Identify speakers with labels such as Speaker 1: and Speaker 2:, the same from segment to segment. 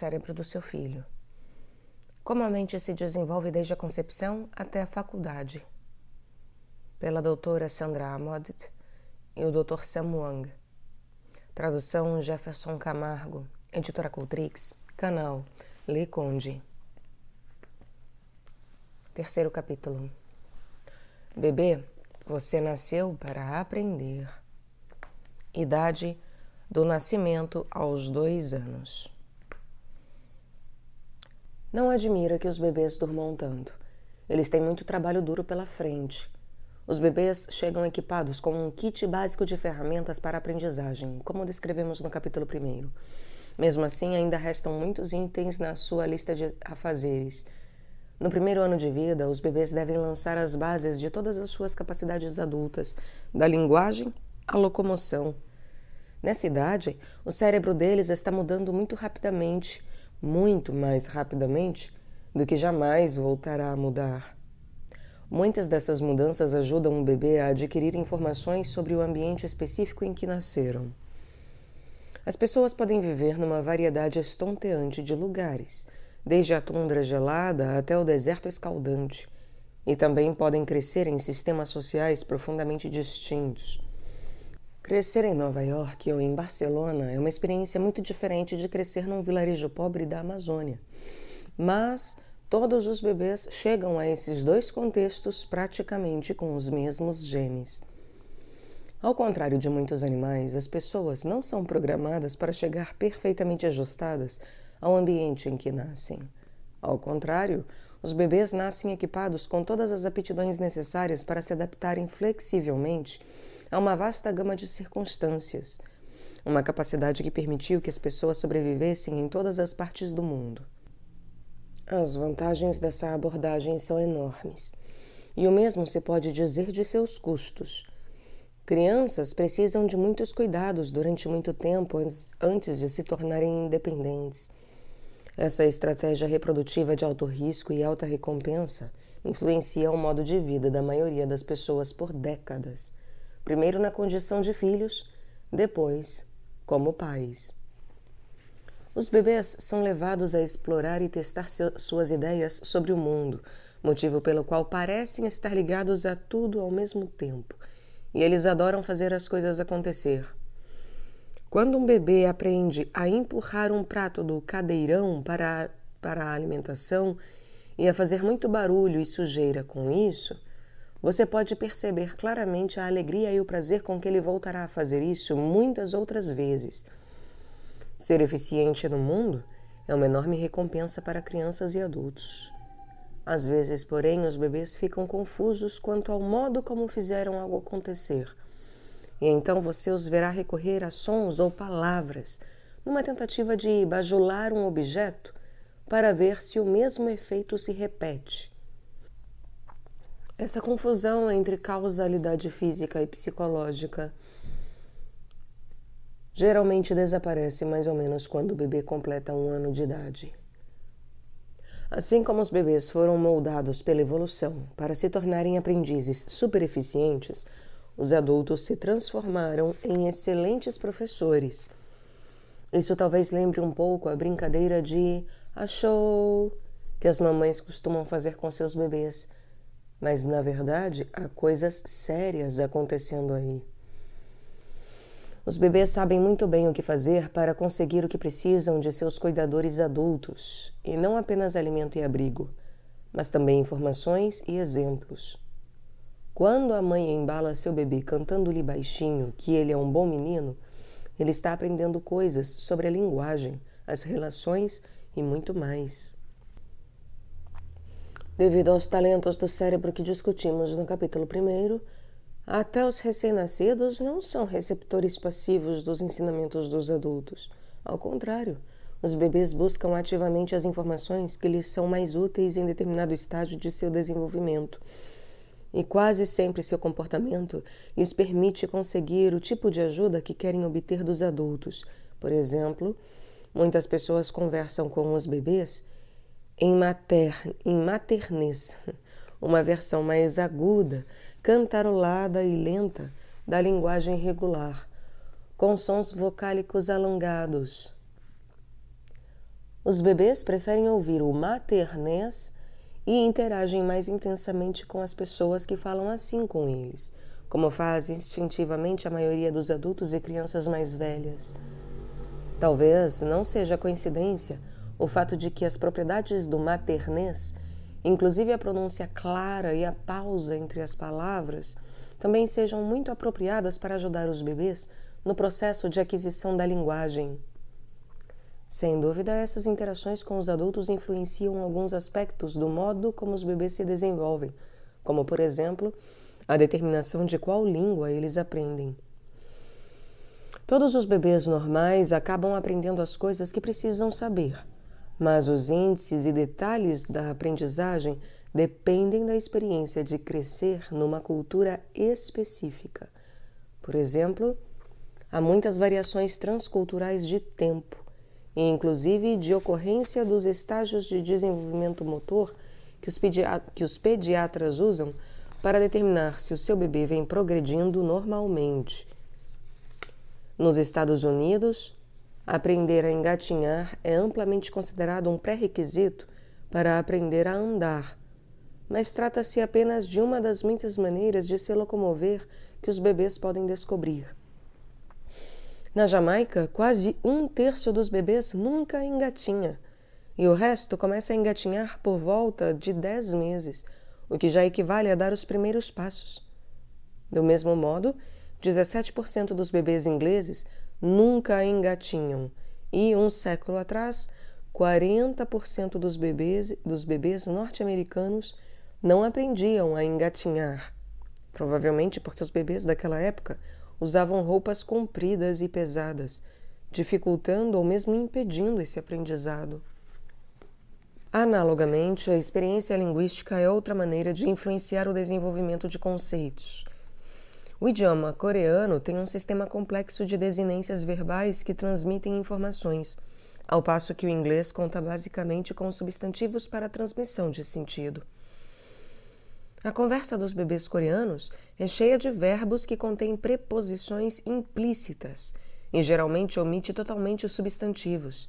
Speaker 1: cérebro do seu filho. Como a mente se desenvolve desde a concepção até a faculdade. Pela doutora Sandra Amodit e o Dr. Sam Wang. Tradução Jefferson Camargo, editora Cultrix, canal Le Conde. Terceiro capítulo. Bebê, você nasceu para aprender. Idade do nascimento aos dois anos. Não admira que os bebês durmam tanto. Eles têm muito trabalho duro pela frente. Os bebês chegam equipados com um kit básico de ferramentas para aprendizagem, como descrevemos no capítulo 1. Mesmo assim, ainda restam muitos itens na sua lista de afazeres. No primeiro ano de vida, os bebês devem lançar as bases de todas as suas capacidades adultas, da linguagem à locomoção. Nessa idade, o cérebro deles está mudando muito rapidamente muito mais rapidamente do que jamais voltará a mudar. Muitas dessas mudanças ajudam o bebê a adquirir informações sobre o ambiente específico em que nasceram. As pessoas podem viver numa variedade estonteante de lugares, desde a tundra gelada até o deserto escaldante, e também podem crescer em sistemas sociais profundamente distintos. Crescer em Nova York ou em Barcelona é uma experiência muito diferente de crescer num vilarejo pobre da Amazônia. Mas todos os bebês chegam a esses dois contextos praticamente com os mesmos genes. Ao contrário de muitos animais, as pessoas não são programadas para chegar perfeitamente ajustadas ao ambiente em que nascem. Ao contrário, os bebês nascem equipados com todas as aptidões necessárias para se adaptarem flexivelmente a uma vasta gama de circunstâncias, uma capacidade que permitiu que as pessoas sobrevivessem em todas as partes do mundo. As vantagens dessa abordagem são enormes, e o mesmo se pode dizer de seus custos. Crianças precisam de muitos cuidados durante muito tempo antes de se tornarem independentes. Essa estratégia reprodutiva de alto risco e alta recompensa influencia o modo de vida da maioria das pessoas por décadas primeiro na condição de filhos, depois como pais. Os bebês são levados a explorar e testar suas ideias sobre o mundo, motivo pelo qual parecem estar ligados a tudo ao mesmo tempo, e eles adoram fazer as coisas acontecer. Quando um bebê aprende a empurrar um prato do cadeirão para, para a alimentação e a fazer muito barulho e sujeira com isso, você pode perceber claramente a alegria e o prazer com que ele voltará a fazer isso muitas outras vezes. Ser eficiente no mundo é uma enorme recompensa para crianças e adultos. Às vezes, porém, os bebês ficam confusos quanto ao modo como fizeram algo acontecer. E então você os verá recorrer a sons ou palavras, numa tentativa de bajular um objeto para ver se o mesmo efeito se repete. Essa confusão entre causalidade física e psicológica geralmente desaparece mais ou menos quando o bebê completa um ano de idade. Assim como os bebês foram moldados pela evolução para se tornarem aprendizes super eficientes, os adultos se transformaram em excelentes professores. Isso talvez lembre um pouco a brincadeira de achou que as mamães costumam fazer com seus bebês, mas na verdade há coisas sérias acontecendo aí. Os bebês sabem muito bem o que fazer para conseguir o que precisam de seus cuidadores adultos, e não apenas alimento e abrigo, mas também informações e exemplos. Quando a mãe embala seu bebê cantando-lhe baixinho que ele é um bom menino, ele está aprendendo coisas sobre a linguagem, as relações e muito mais. Devido aos talentos do cérebro que discutimos no capítulo 1, até os recém-nascidos não são receptores passivos dos ensinamentos dos adultos. Ao contrário, os bebês buscam ativamente as informações que lhes são mais úteis em determinado estágio de seu desenvolvimento e quase sempre seu comportamento lhes permite conseguir o tipo de ajuda que querem obter dos adultos. Por exemplo, muitas pessoas conversam com os bebês em, mater, em maternês, uma versão mais aguda, cantarolada e lenta da linguagem regular, com sons vocálicos alongados. Os bebês preferem ouvir o maternês e interagem mais intensamente com as pessoas que falam assim com eles, como faz instintivamente a maioria dos adultos e crianças mais velhas. Talvez não seja coincidência o fato de que as propriedades do maternês, inclusive a pronúncia clara e a pausa entre as palavras, também sejam muito apropriadas para ajudar os bebês no processo de aquisição da linguagem. Sem dúvida, essas interações com os adultos influenciam alguns aspectos do modo como os bebês se desenvolvem, como, por exemplo, a determinação de qual língua eles aprendem. Todos os bebês normais acabam aprendendo as coisas que precisam saber, mas os índices e detalhes da aprendizagem dependem da experiência de crescer numa cultura específica. Por exemplo, há muitas variações transculturais de tempo e inclusive de ocorrência dos estágios de desenvolvimento motor que os, que os pediatras usam para determinar se o seu bebê vem progredindo normalmente. Nos Estados Unidos, aprender a engatinhar é amplamente considerado um pré-requisito para aprender a andar, mas trata-se apenas de uma das muitas maneiras de se locomover que os bebês podem descobrir. Na Jamaica, quase um terço dos bebês nunca engatinha, e o resto começa a engatinhar por volta de 10 meses, o que já equivale a dar os primeiros passos. Do mesmo modo, 17% dos bebês ingleses nunca engatinham, e um século atrás, 40% dos bebês, dos bebês norte-americanos não aprendiam a engatinhar. Provavelmente porque os bebês daquela época usavam roupas compridas e pesadas, dificultando ou mesmo impedindo esse aprendizado. Analogamente, a experiência linguística é outra maneira de influenciar o desenvolvimento de conceitos. O idioma coreano tem um sistema complexo de desinências verbais que transmitem informações, ao passo que o inglês conta basicamente com substantivos para a transmissão de sentido. A conversa dos bebês coreanos é cheia de verbos que contêm preposições implícitas e geralmente omite totalmente os substantivos,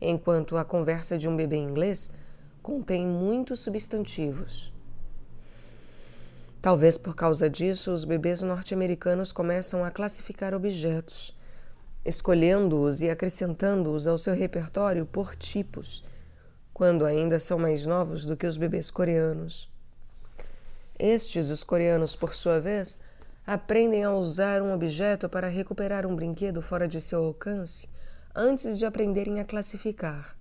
Speaker 1: enquanto a conversa de um bebê inglês contém muitos substantivos. Talvez por causa disso, os bebês norte-americanos começam a classificar objetos, escolhendo-os e acrescentando-os ao seu repertório por tipos, quando ainda são mais novos do que os bebês coreanos. Estes, os coreanos, por sua vez, aprendem a usar um objeto para recuperar um brinquedo fora de seu alcance antes de aprenderem a classificar.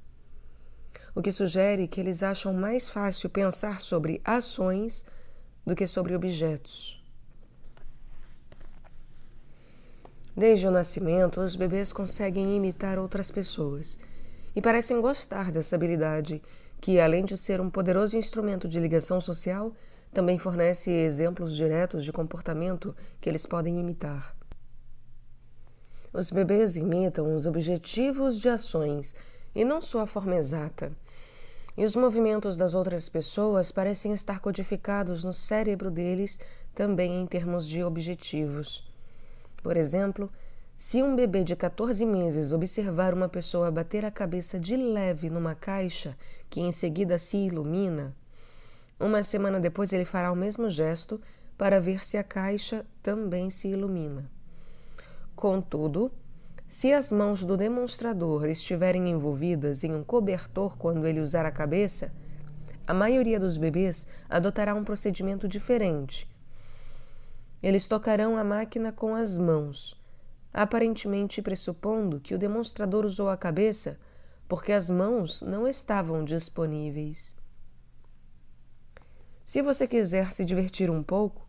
Speaker 1: O que sugere que eles acham mais fácil pensar sobre ações do que sobre objetos. Desde o nascimento, os bebês conseguem imitar outras pessoas e parecem gostar dessa habilidade, que, além de ser um poderoso instrumento de ligação social, também fornece exemplos diretos de comportamento que eles podem imitar. Os bebês imitam os objetivos de ações e não sua forma exata. E os movimentos das outras pessoas parecem estar codificados no cérebro deles também em termos de objetivos. Por exemplo, se um bebê de 14 meses observar uma pessoa bater a cabeça de leve numa caixa que em seguida se ilumina, uma semana depois ele fará o mesmo gesto para ver se a caixa também se ilumina. Contudo, se as mãos do demonstrador estiverem envolvidas em um cobertor quando ele usar a cabeça, a maioria dos bebês adotará um procedimento diferente. Eles tocarão a máquina com as mãos aparentemente pressupondo que o demonstrador usou a cabeça porque as mãos não estavam disponíveis. Se você quiser se divertir um pouco,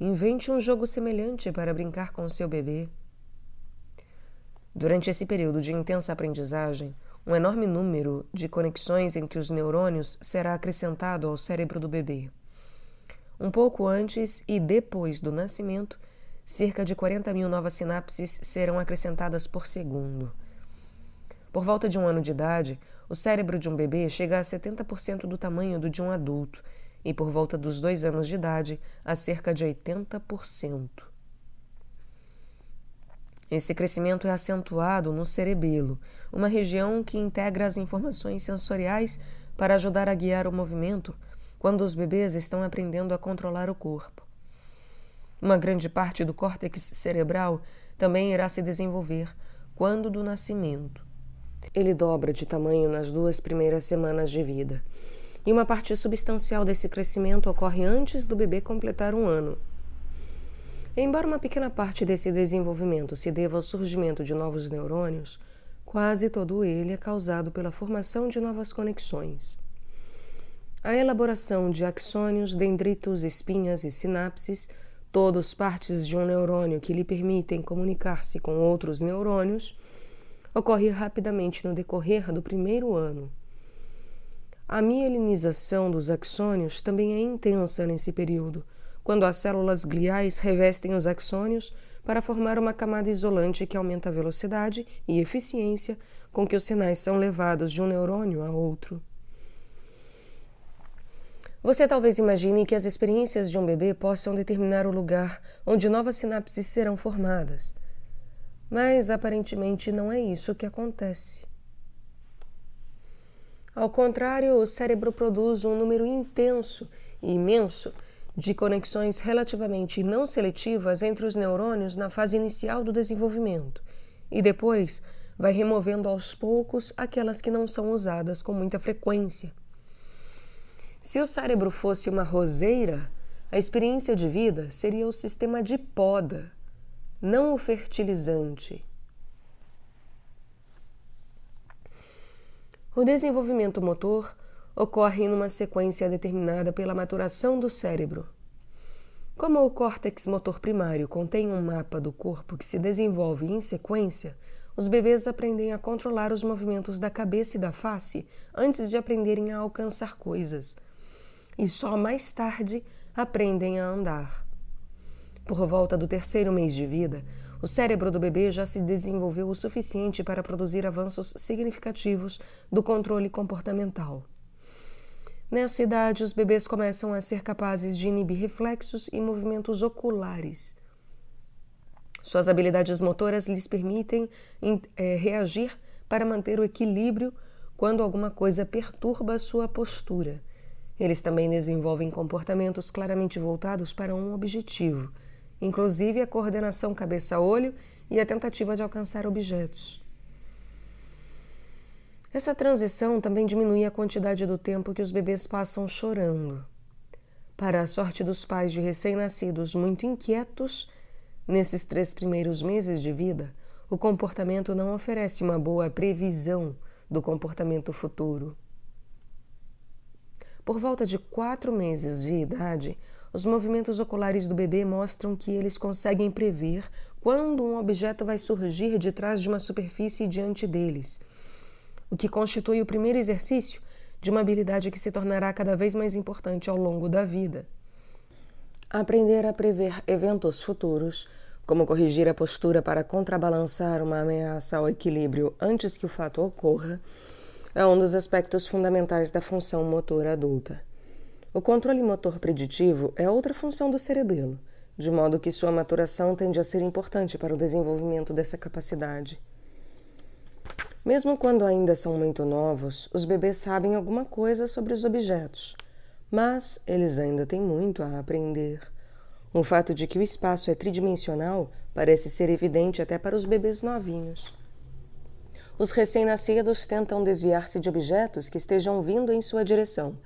Speaker 1: invente um jogo semelhante para brincar com seu bebê. Durante esse período de intensa aprendizagem, um enorme número de conexões entre os neurônios será acrescentado ao cérebro do bebê. Um pouco antes e depois do nascimento, cerca de 40 mil novas sinapses serão acrescentadas por segundo. Por volta de um ano de idade, o cérebro de um bebê chega a 70% do tamanho do de um adulto e, por volta dos dois anos de idade, a cerca de 80%. Esse crescimento é acentuado no cerebelo, uma região que integra as informações sensoriais para ajudar a guiar o movimento quando os bebês estão aprendendo a controlar o corpo. Uma grande parte do córtex cerebral também irá se desenvolver quando do nascimento. Ele dobra de tamanho nas duas primeiras semanas de vida, e uma parte substancial desse crescimento ocorre antes do bebê completar um ano. Embora uma pequena parte desse desenvolvimento se deva ao surgimento de novos neurônios, quase todo ele é causado pela formação de novas conexões. A elaboração de axônios, dendritos, espinhas e sinapses todos partes de um neurônio que lhe permitem comunicar-se com outros neurônios, ocorre rapidamente no decorrer do primeiro ano. A mielinização dos axônios também é intensa nesse período, quando as células gliais revestem os axônios para formar uma camada isolante que aumenta a velocidade e eficiência com que os sinais são levados de um neurônio a outro. Você talvez imagine que as experiências de um bebê possam determinar o lugar onde novas sinapses serão formadas. Mas aparentemente não é isso que acontece. Ao contrário, o cérebro produz um número intenso e imenso de conexões relativamente não seletivas entre os neurônios na fase inicial do desenvolvimento e depois vai removendo aos poucos aquelas que não são usadas com muita frequência. Se o cérebro fosse uma roseira, a experiência de vida seria o sistema de poda, não o fertilizante. O desenvolvimento motor ocorre numa sequência determinada pela maturação do cérebro. Como o córtex motor primário contém um mapa do corpo que se desenvolve em sequência, os bebês aprendem a controlar os movimentos da cabeça e da face antes de aprenderem a alcançar coisas e só mais tarde aprendem a andar. Por volta do terceiro mês de vida, o cérebro do bebê já se desenvolveu o suficiente para produzir avanços significativos do controle comportamental. Nessa idade, os bebês começam a ser capazes de inibir reflexos e movimentos oculares. Suas habilidades motoras lhes permitem é, reagir para manter o equilíbrio quando alguma coisa perturba sua postura eles também desenvolvem comportamentos claramente voltados para um objetivo, inclusive a coordenação cabeça-olho e a tentativa de alcançar objetos. Essa transição também diminui a quantidade do tempo que os bebês passam chorando. Para a sorte dos pais de recém-nascidos muito inquietos, nesses três primeiros meses de vida, o comportamento não oferece uma boa previsão do comportamento futuro. Por volta de quatro meses de idade, os movimentos oculares do bebê mostram que eles conseguem prever quando um objeto vai surgir de trás de uma superfície diante deles, o que constitui o primeiro exercício de uma habilidade que se tornará cada vez mais importante ao longo da vida. Aprender a prever eventos futuros, como corrigir a postura para contrabalançar uma ameaça ao equilíbrio antes que o fato ocorra, é um dos aspectos fundamentais da função motora adulta. O controle motor preditivo é outra função do cerebelo, de modo que sua maturação tende a ser importante para o desenvolvimento dessa capacidade. Mesmo quando ainda são muito novos, os bebês sabem alguma coisa sobre os objetos, mas eles ainda têm muito a aprender. O fato de que o espaço é tridimensional parece ser evidente até para os bebês novinhos. Os recém-nascidos tentam desviar-se de objetos que estejam vindo em sua direção,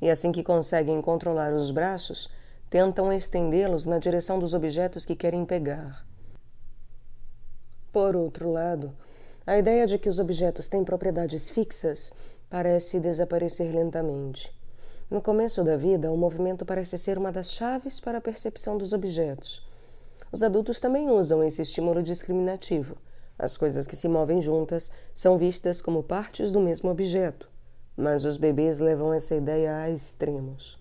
Speaker 1: e assim que conseguem controlar os braços, tentam estendê-los na direção dos objetos que querem pegar. Por outro lado, a ideia de que os objetos têm propriedades fixas parece desaparecer lentamente. No começo da vida, o movimento parece ser uma das chaves para a percepção dos objetos. Os adultos também usam esse estímulo discriminativo. As coisas que se movem juntas são vistas como partes do mesmo objeto, mas os bebês levam essa ideia a extremos.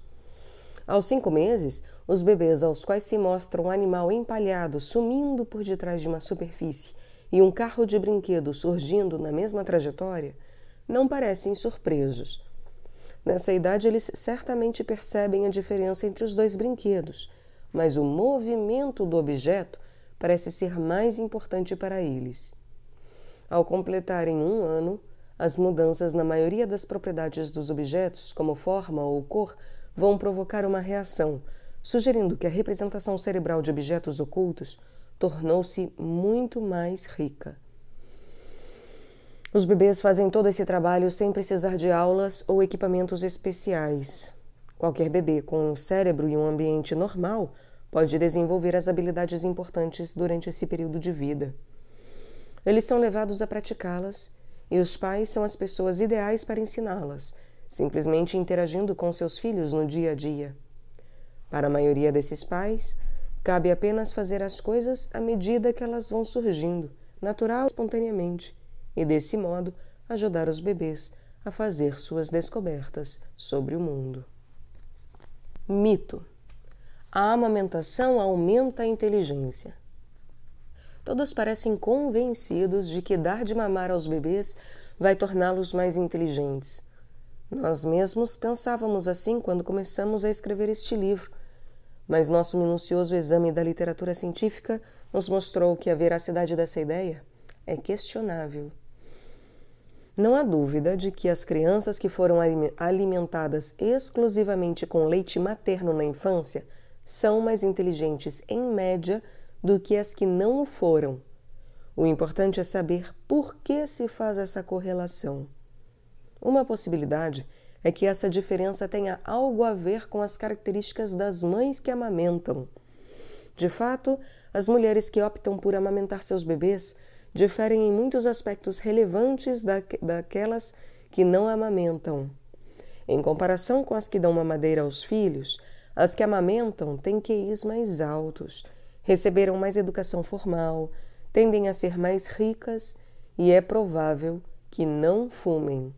Speaker 1: Aos cinco meses, os bebês aos quais se mostra um animal empalhado sumindo por detrás de uma superfície e um carro de brinquedo surgindo na mesma trajetória não parecem surpresos. Nessa idade, eles certamente percebem a diferença entre os dois brinquedos, mas o movimento do objeto parece ser mais importante para eles. Ao completarem um ano, as mudanças na maioria das propriedades dos objetos, como forma ou cor, vão provocar uma reação, sugerindo que a representação cerebral de objetos ocultos tornou-se muito mais rica. Os bebês fazem todo esse trabalho sem precisar de aulas ou equipamentos especiais. Qualquer bebê com um cérebro e um ambiente normal pode desenvolver as habilidades importantes durante esse período de vida. Eles são levados a praticá-las e os pais são as pessoas ideais para ensiná-las, simplesmente interagindo com seus filhos no dia a dia. Para a maioria desses pais, Cabe apenas fazer as coisas à medida que elas vão surgindo, natural e espontaneamente, e desse modo ajudar os bebês a fazer suas descobertas sobre o mundo. Mito: A amamentação aumenta a inteligência. Todos parecem convencidos de que dar de mamar aos bebês vai torná-los mais inteligentes. Nós mesmos pensávamos assim quando começamos a escrever este livro mas nosso minucioso exame da literatura científica nos mostrou que a veracidade dessa ideia é questionável. Não há dúvida de que as crianças que foram alimentadas exclusivamente com leite materno na infância são mais inteligentes, em média, do que as que não o foram. O importante é saber por que se faz essa correlação. Uma possibilidade é que essa diferença tenha algo a ver com as características das mães que amamentam. De fato, as mulheres que optam por amamentar seus bebês diferem em muitos aspectos relevantes da, daquelas que não amamentam. Em comparação com as que dão mamadeira aos filhos, as que amamentam têm QIs mais altos, receberam mais educação formal, tendem a ser mais ricas e é provável que não fumem.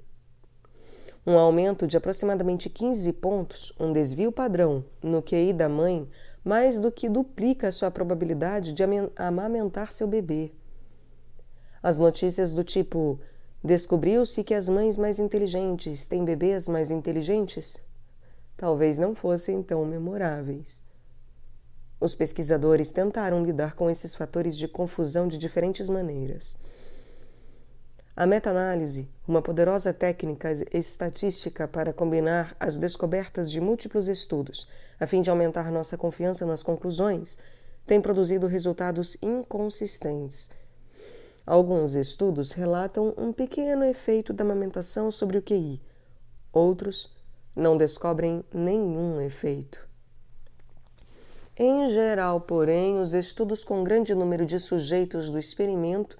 Speaker 1: Um aumento de aproximadamente 15 pontos, um desvio padrão no QI da mãe, mais do que duplica a sua probabilidade de amamentar seu bebê. As notícias do tipo descobriu-se que as mães mais inteligentes têm bebês mais inteligentes talvez não fossem tão memoráveis. Os pesquisadores tentaram lidar com esses fatores de confusão de diferentes maneiras. A meta-análise, uma poderosa técnica estatística para combinar as descobertas de múltiplos estudos, a fim de aumentar nossa confiança nas conclusões, tem produzido resultados inconsistentes. Alguns estudos relatam um pequeno efeito da amamentação sobre o QI, outros não descobrem nenhum efeito. Em geral, porém, os estudos com grande número de sujeitos do experimento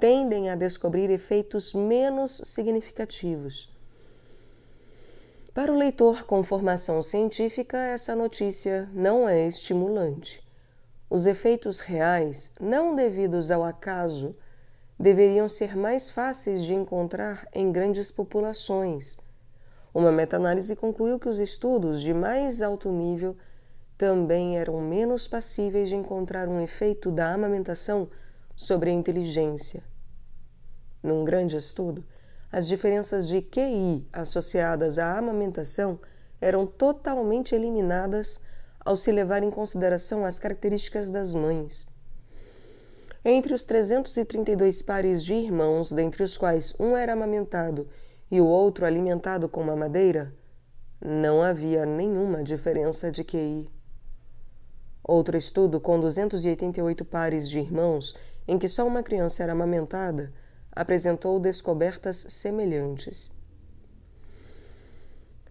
Speaker 1: tendem a descobrir efeitos menos significativos. Para o leitor com formação científica, essa notícia não é estimulante. Os efeitos reais, não devidos ao acaso, deveriam ser mais fáceis de encontrar em grandes populações. Uma meta-análise concluiu que os estudos de mais alto nível também eram menos passíveis de encontrar um efeito da amamentação sobre a inteligência. Num grande estudo, as diferenças de QI associadas à amamentação eram totalmente eliminadas ao se levar em consideração as características das mães. Entre os 332 pares de irmãos, dentre os quais um era amamentado e o outro alimentado com mamadeira, não havia nenhuma diferença de QI. Outro estudo com 288 pares de irmãos, em que só uma criança era amamentada, apresentou descobertas semelhantes.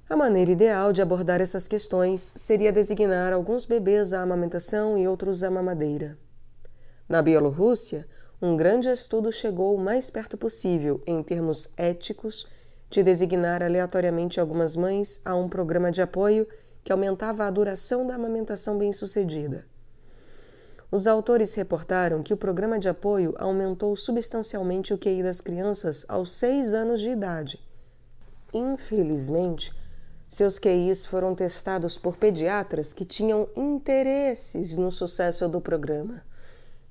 Speaker 1: A maneira ideal de abordar essas questões seria designar alguns bebês à amamentação e outros à mamadeira. Na Bielorrússia, um grande estudo chegou o mais perto possível, em termos éticos, de designar aleatoriamente algumas mães a um programa de apoio que aumentava a duração da amamentação bem-sucedida. Os autores reportaram que o programa de apoio aumentou substancialmente o QI das crianças aos seis anos de idade. Infelizmente, seus QIs foram testados por pediatras que tinham interesses no sucesso do programa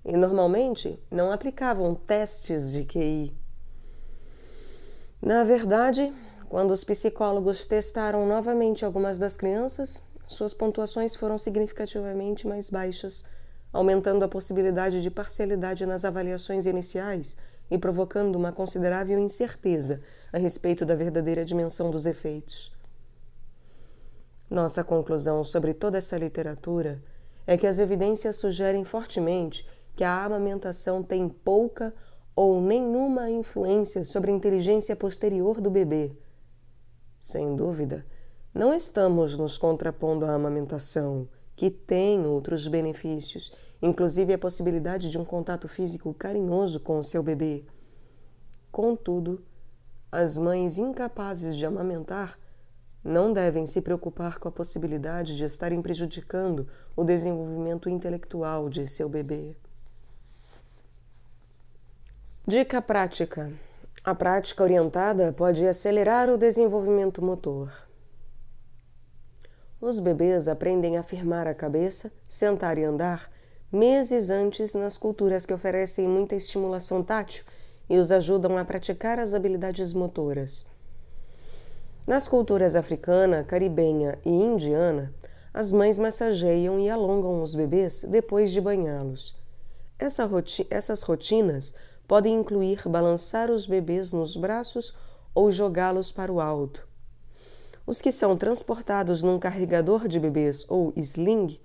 Speaker 1: e normalmente não aplicavam testes de QI. Na verdade, quando os psicólogos testaram novamente algumas das crianças, suas pontuações foram significativamente mais baixas, aumentando a possibilidade de parcialidade nas avaliações iniciais e provocando uma considerável incerteza a respeito da verdadeira dimensão dos efeitos. Nossa conclusão sobre toda essa literatura é que as evidências sugerem fortemente que a amamentação tem pouca ou nenhuma influência sobre a inteligência posterior do bebê. Sem dúvida, não estamos nos contrapondo à amamentação, que tem outros benefícios, inclusive a possibilidade de um contato físico carinhoso com o seu bebê. Contudo, as mães incapazes de amamentar não devem se preocupar com a possibilidade de estarem prejudicando o desenvolvimento intelectual de seu bebê. Dica prática: a prática orientada pode acelerar o desenvolvimento motor. Os bebês aprendem a firmar a cabeça, sentar e andar meses antes nas culturas que oferecem muita estimulação tátil e os ajudam a praticar as habilidades motoras. Nas culturas africana, caribenha e indiana, as mães massageiam e alongam os bebês depois de banhá-los. Essa roti essas rotinas podem incluir balançar os bebês nos braços ou jogá-los para o alto. Os que são transportados num carregador de bebês ou sling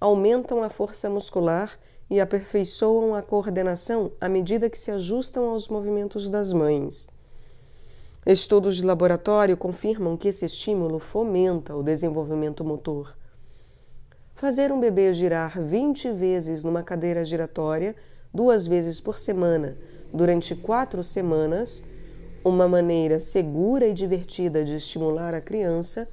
Speaker 1: aumentam a força muscular e aperfeiçoam a coordenação à medida que se ajustam aos movimentos das mães. Estudos de laboratório confirmam que esse estímulo fomenta o desenvolvimento motor. Fazer um bebê girar 20 vezes numa cadeira giratória duas vezes por semana, durante quatro semanas, uma maneira segura e divertida de estimular a criança,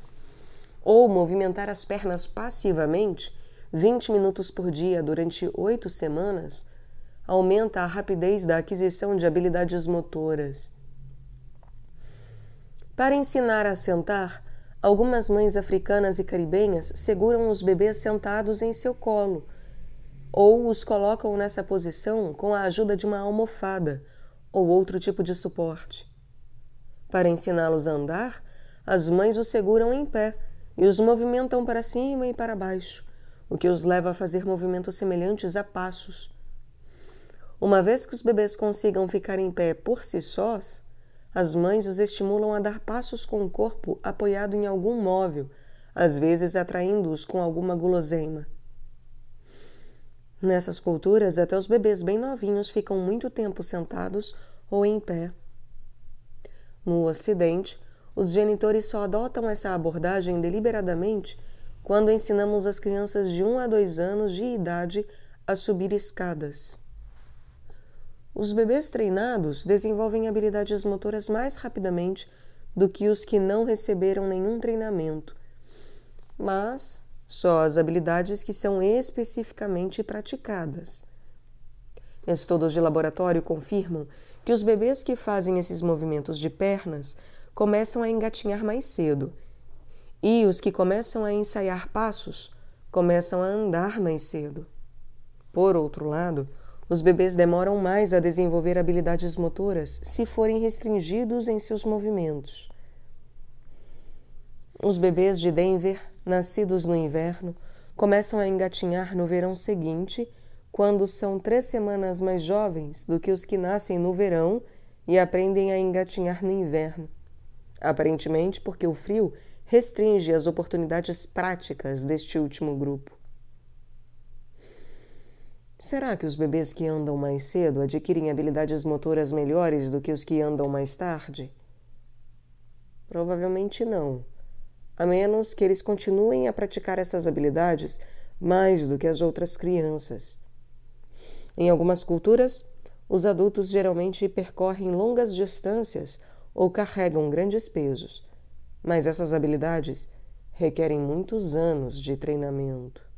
Speaker 1: ou movimentar as pernas passivamente 20 minutos por dia durante oito semanas, aumenta a rapidez da aquisição de habilidades motoras. Para ensinar a sentar, algumas mães africanas e caribenhas seguram os bebês sentados em seu colo ou os colocam nessa posição com a ajuda de uma almofada ou outro tipo de suporte. Para ensiná-los a andar, as mães os seguram em pé e os movimentam para cima e para baixo, o que os leva a fazer movimentos semelhantes a passos. Uma vez que os bebês consigam ficar em pé por si sós, as mães os estimulam a dar passos com o corpo apoiado em algum móvel, às vezes atraindo-os com alguma guloseima. Nessas culturas, até os bebês bem novinhos ficam muito tempo sentados ou em pé. No Ocidente, os genitores só adotam essa abordagem deliberadamente quando ensinamos as crianças de 1 a 2 anos de idade a subir escadas. Os bebês treinados desenvolvem habilidades motoras mais rapidamente do que os que não receberam nenhum treinamento, mas só as habilidades que são especificamente praticadas. Estudos de laboratório confirmam que os bebês que fazem esses movimentos de pernas começam a engatinhar mais cedo, e os que começam a ensaiar passos começam a andar mais cedo. Por outro lado, os bebês demoram mais a desenvolver habilidades motoras se forem restringidos em seus movimentos. Os bebês de Denver, nascidos no inverno, começam a engatinhar no verão seguinte, quando são três semanas mais jovens do que os que nascem no verão e aprendem a engatinhar no inverno. Aparentemente porque o frio restringe as oportunidades práticas deste último grupo. Será que os bebês que andam mais cedo adquirem habilidades motoras melhores do que os que andam mais tarde? Provavelmente não a menos que eles continuem a praticar essas habilidades mais do que as outras crianças. Em algumas culturas, os adultos geralmente percorrem longas distâncias ou carregam grandes pesos, mas essas habilidades requerem muitos anos de treinamento.